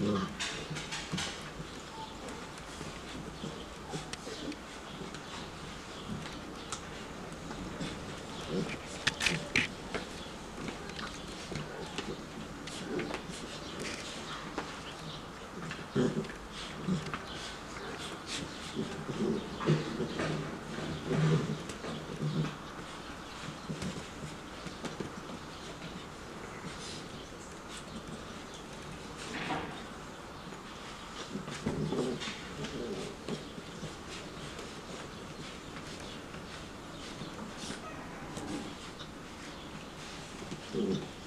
嗯。嗯。嗯。嗯。嗯。嗯。嗯。嗯。嗯。嗯。嗯。嗯。嗯。嗯。Mm-hmm.